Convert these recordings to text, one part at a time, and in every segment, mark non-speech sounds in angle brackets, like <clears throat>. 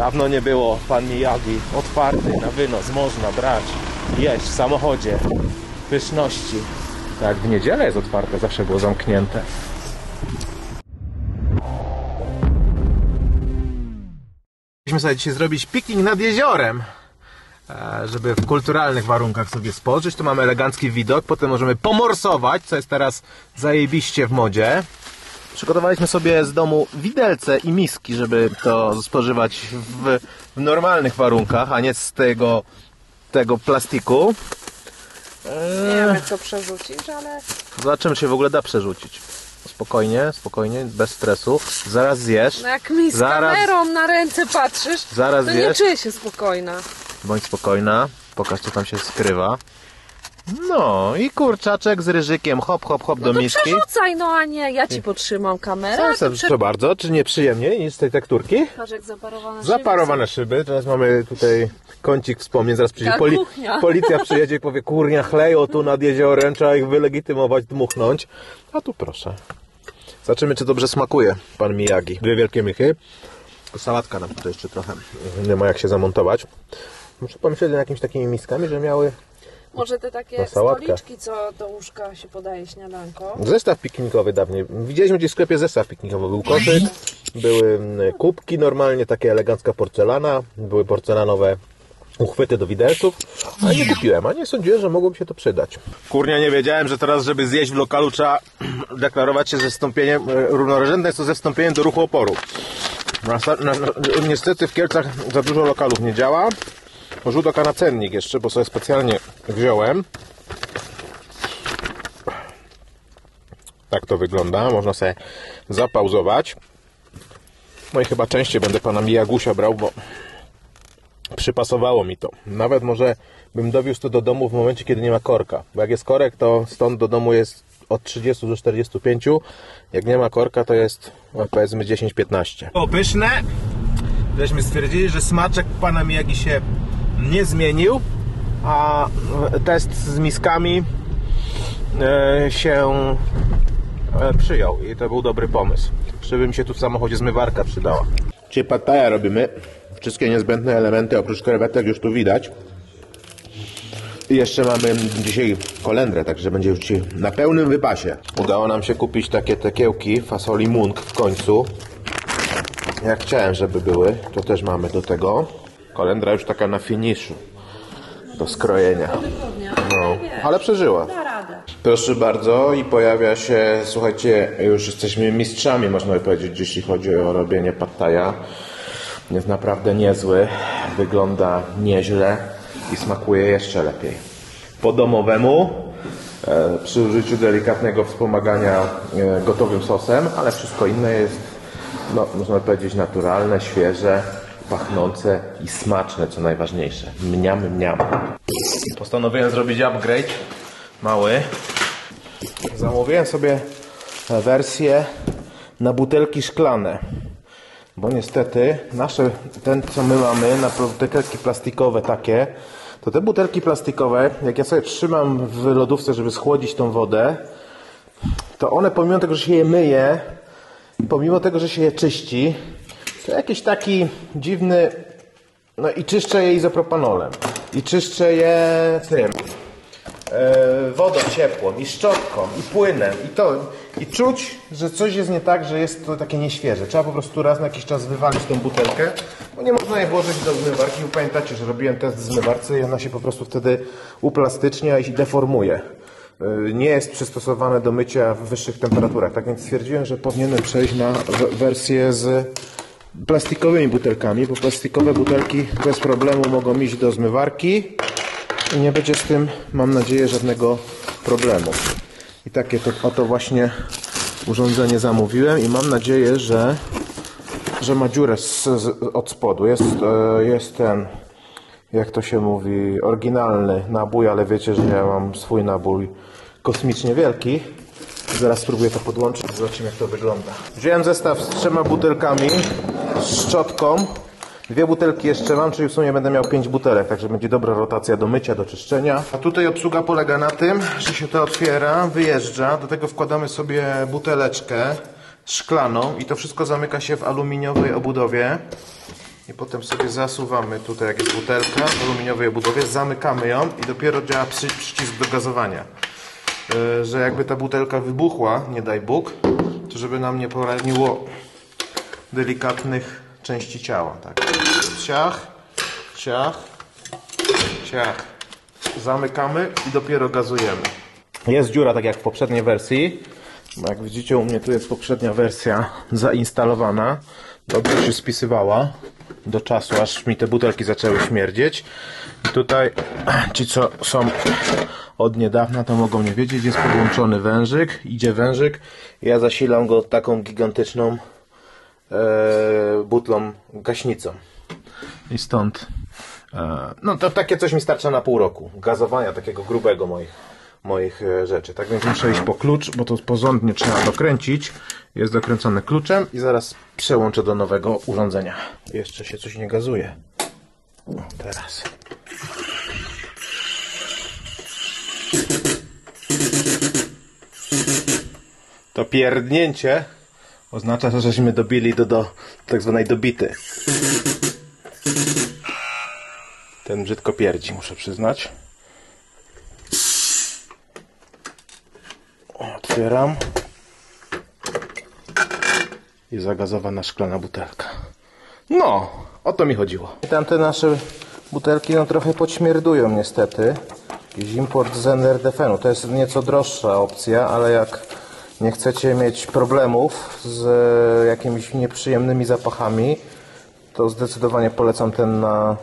Dawno nie było pan Miyagi otwarty na wynos, można brać, jeść w samochodzie, pyszności. Tak, w niedzielę jest otwarte, zawsze było zamknięte. Chcieliśmy sobie dzisiaj zrobić piknik nad jeziorem, e, żeby w kulturalnych warunkach sobie spożyć. Tu mamy elegancki widok, potem możemy pomorsować, co jest teraz zajebiście w modzie. Przygotowaliśmy sobie z domu widelce i miski, żeby to spożywać w, w normalnych warunkach, a nie z tego, tego plastiku. Nie wiem jak to przerzucić, ale Zobaczymy, czy się w ogóle da przerzucić. Spokojnie, spokojnie, bez stresu. Zaraz zjesz. no jak mi z Zaraz- kamerą na ręce patrzysz, Zaraz to nie czuję się spokojna. Bądź spokojna. Pokaż, co tam się skrywa. No i kurczaczek z ryżykiem. Hop, hop, hop do No to miski. przerzucaj, no a nie, ja ci podtrzymam kamerę. Proszę prze- proszę bardzo, czy nie przyjemniej niż z tej tekturki? Patrz jak zaparowane Zaparowane szyby. Teraz mamy tutaj kącik wspomnień. Zaraz przyjdzie poli- <laughs> policja przyjedzie i powie, kurnia chleją tu nad jeziorem, trzeba ich wylegitymować, dmuchnąć. A tu proszę. Zobaczymy, czy dobrze smakuje pan Miyagi. Dwie wielkie mychy. Sałatka nam tutaj jeszcze trochę nie ma jak się zamontować. Muszę pomyśleć nad jakimiś takimi miskami, że miały Może te takie stoliczki, co do łóżka się podaje śniadanko. Zestaw piknikowy dawniej. Widzieliśmy gdzieś w sklepie zestaw piknikowy. Był koszyk, były mm, kubki normalnie, takie elegancka porcelana, były porcelanowe uchwyty do widelców, ale nie kupiłem, a nie sądziłem, że mogłoby się to przydać. Kurnia, nie wiedziałem, że teraz, żeby zjeść w lokalu, trzeba <clears throat> deklarować się ze wstąpieniem, e, równorzędne jest to ze wstąpieniem do ruchu oporu. Niestety w Kielcach za dużo lokalów nie działa. Rzut oka na cennik jeszcze, bo sobie specjalnie wziąłem. Tak to wygląda. Można sobie zapauzować. No i chyba częściej będę pana Mijagusia brał, bo przypasowało mi to. Nawet może bym dowiózł to do domu w momencie, kiedy nie ma korka. Bo jak jest korek, to stąd do domu jest od 30 do 45. Jak nie ma korka, to jest powiedzmy 10-15. O, pyszne. Żeśmy stwierdzili, że smaczek pana Miyagi się nie zmienił, a test z miskami e, się e, przyjął i to był dobry pomysł. Żeby mi się tu w samochodzie zmywarka przydała. Dzisiaj pataja robimy. Wszystkie niezbędne elementy oprócz krewetek już tu widać. I jeszcze mamy dzisiaj kolendrę, także będzie już dzisiaj na pełnym wypasie. Udało nam się kupić takie tekiełki fasoli mung w końcu. Jak chciałem, żeby były, to też mamy do tego. Kolendra już taka na finiszu do skrojenia. No, ale przeżyła. Proszę bardzo i pojawia się, słuchajcie, już jesteśmy mistrzami, można by powiedzieć, jeśli chodzi o robienie pattaja. Jest naprawdę niezły, wygląda nieźle i smakuje jeszcze lepiej. Po domowemu, e, przy użyciu delikatnego wspomagania e, gotowym sosem, ale wszystko inne jest, no, można by powiedzieć, naturalne, świeże, pachnące i smaczne, co najważniejsze. Mniam, mniam. Postanowiłem zrobić upgrade mały. Zamówiłem sobie wersję na butelki szklane. Bo niestety nasze, ten co my mamy na butelki plastikowe takie, to te butelki plastikowe, jak ja sobie trzymam w lodówce, żeby schłodzić tą wodę, to one pomimo tego, że się je myje, pomimo tego, że się je czyści, to jakiś taki dziwny, no i czyszczę je izopropanolem. I czyszczę je tym, e, wodą ciepłą i szczotką i płynem i to i czuć, że coś jest nie tak, że jest to takie nieświeże. Trzeba po prostu raz na jakiś czas wywalić tą butelkę, bo nie można jej włożyć do zmywarki. Bo Pamiętacie, że robiłem test w zmywarce i ona się po prostu wtedy uplastycznia i deformuje. E, Nie jest przystosowane do mycia w wyższych temperaturach. Tak więc stwierdziłem, że powinienem przejść na wersję z plastikowymi butelkami, bo plastikowe butelki bez problemu mogą iść do zmywarki i nie będzie z tym, mam nadzieję, żadnego problemu. I takie to, oto właśnie urządzenie zamówiłem i mam nadzieję, że, że ma dziurę z, z, od spodu. Jest, e, jest ten, jak to się mówi, oryginalny nabój, ale wiecie, że ja mam swój nabój kosmicznie wielki. Zaraz spróbuję to podłączyć, zobaczymy jak to wygląda. Wziąłem zestaw z trzema butelkami, szczotką. Dwie butelki jeszcze mam, czyli w sumie będę miał pięć butelek, także będzie dobra rotacja do mycia, do czyszczenia. A tutaj obsługa polega na tym, że się to otwiera, wyjeżdża, do tego wkładamy sobie buteleczkę szklaną i to wszystko zamyka się w aluminiowej obudowie. I potem sobie zasuwamy tutaj, jak jest butelka w aluminiowej obudowie, zamykamy ją i dopiero działa przy, przycisk do gazowania. Yy, że jakby ta butelka wybuchła, nie daj Bóg, to żeby nam nie poraniło delikatnych części ciała. Tak. Ciach, ciach, ciach. Zamykamy i dopiero gazujemy. Jest dziura, tak jak w poprzedniej wersji. Jak widzicie, u mnie tu jest poprzednia wersja zainstalowana. Dobrze się spisywała do czasu, aż mi te butelki zaczęły śmierdzieć. I tutaj ci, co są od niedawna, to mogą nie wiedzieć, jest podłączony wężyk. Idzie wężyk. Ja zasilam go taką gigantyczną butlą gaśnicą. I stąd. E, no to takie coś mi starcza na pół roku. Gazowania takiego grubego moich, moich e, rzeczy. Tak więc muszę iść po klucz, bo to porządnie trzeba dokręcić. Jest dokręcony kluczem i zaraz przełączę do nowego urządzenia. Jeszcze się coś nie gazuje. Teraz. To pierdnięcie oznacza, że żeśmy dobili do, do tak zwanej dobity. Ten brzydko pierdzi, muszę przyznać. Otwieram. I zagazowana szklana butelka. No, o to mi chodziło. Tamte nasze butelki no trochę podśmierdują niestety. Jakiś import z NRDFN-u. To jest nieco droższa opcja, ale jak nie chcecie mieć problemów z e, jakimiś nieprzyjemnymi zapachami, to zdecydowanie polecam ten na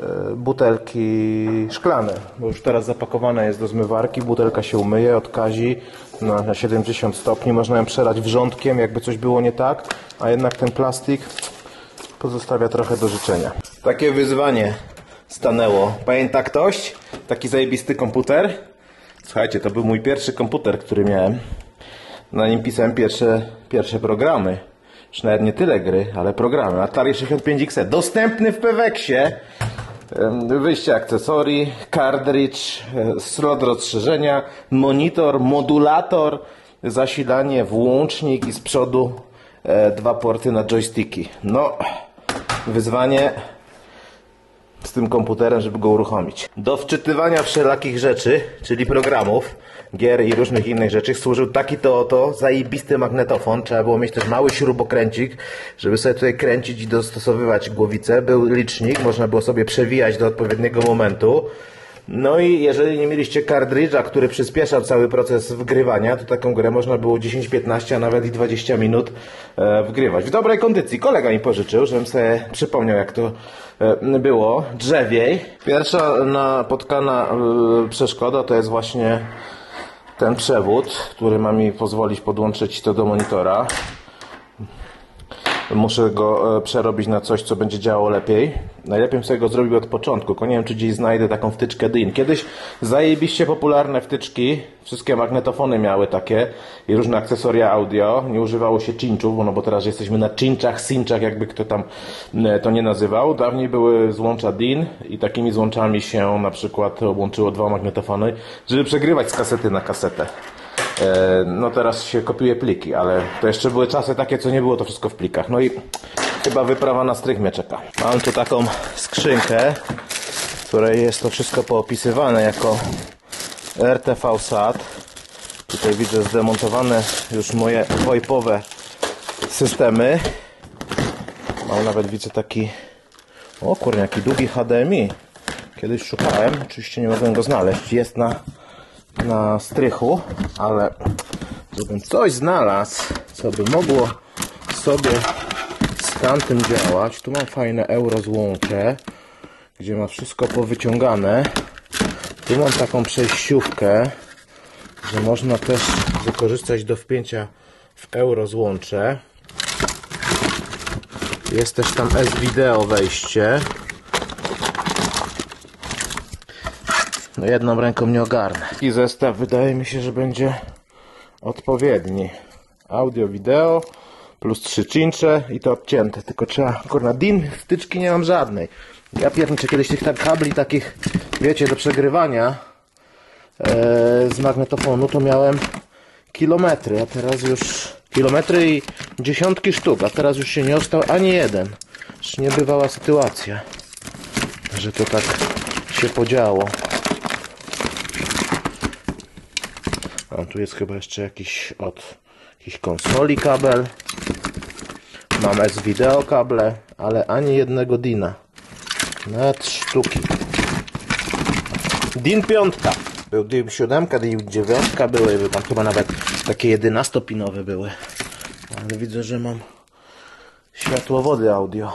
e, butelki szklane, bo już teraz zapakowana jest do zmywarki, butelka się umyje, odkazi na na 70 stopni, można ją przelać wrzątkiem, jakby coś było nie tak, a jednak ten plastik pozostawia trochę do życzenia. Takie wyzwanie stanęło. Pamięta ktoś? Taki zajebisty komputer? Słuchajcie, to był mój pierwszy komputer, który miałem. Na nim pisałem pierwsze, pierwsze programy. Już nawet nie tyle gry, ale programy. Atari 65XE. Dostępny w Peweksie. Wyjście akcesorii, cartridge, e, slot rozszerzenia, monitor, modulator, zasilanie, włącznik i z przodu e, dwa porty na joysticki. No, wyzwanie z tym komputerem, żeby go uruchomić. Do wczytywania wszelakich rzeczy, czyli programów, gier i różnych innych rzeczy, służył taki to oto zajebisty magnetofon. Trzeba było mieć też mały śrubokręcik, żeby sobie tutaj kręcić i dostosowywać głowicę. Był licznik, można było sobie przewijać do odpowiedniego momentu. No i jeżeli nie mieliście kartridża, który przyspieszał cały proces wgrywania, to taką grę można było 10, 15, a nawet i 20 minut e, wgrywać. W dobrej kondycji. Kolega mi pożyczył, żebym sobie przypomniał jak to e, było. Drzewiej. Pierwsza napotkana e, przeszkoda to jest właśnie ten przewód, który ma mi pozwolić podłączyć to do monitora. Muszę go e, przerobić na coś, co będzie działało lepiej. Najlepiej sobie go zrobił od początku, tylko nie wiem, czy gdzieś znajdę taką wtyczkę DIN. Kiedyś zajebiście popularne wtyczki, wszystkie magnetofony miały takie i różne akcesoria audio. Nie używało się cinczów, no bo teraz jesteśmy na cinczach, cinczach, jakby kto tam e, to nie nazywał. Dawniej były złącza DIN i takimi złączami się na przykład łączyło dwa magnetofony, żeby przegrywać z kasety na kasetę. E, No teraz się kopiuje pliki, ale to jeszcze były czasy takie, co nie było to wszystko w plikach. No i chyba wyprawa na strych mnie czeka. Mam tu taką skrzynkę, w której jest to wszystko poopisywane jako RTV SAT. Tutaj widzę zdemontowane już moje VoIPowe systemy. Mam nawet widzę taki o kurwa, jaki długi HDMI. Kiedyś szukałem, oczywiście nie mogłem go znaleźć. Jest na na strychu, ale żebym coś znalazł, co by mogło sobie z tamtym działać. Tu mam fajne euro złącze, gdzie ma wszystko powyciągane. Tu mam taką przejściówkę, że można też wykorzystać do wpięcia w euro złącze. Jest też tam S-Video wejście. No jedną ręką nie ogarnę. I zestaw wydaje mi się, że będzie odpowiedni. Audio, wideo plus trzy cincze i to obcięte. Tylko trzeba, kurna, DIN, wtyczki nie mam żadnej. Ja pierniczę kiedyś tych tak kabli takich, wiecie, do przegrywania e, z magnetofonu to miałem kilometry, a teraz już kilometry i dziesiątki sztuk, a teraz już się nie ostał ani jeden. Już niebywała sytuacja, że to tak się podziało. A tu jest chyba jeszcze jakiś od jakiejś konsoli kabel. Mam S-Video kable, ale ani jednego DINa. Nawet sztuki. DIN 5. Był DIN 7, DIN 9 były, tam chyba nawet takie 11-pinowe były. Ale widzę, że mam światłowody audio.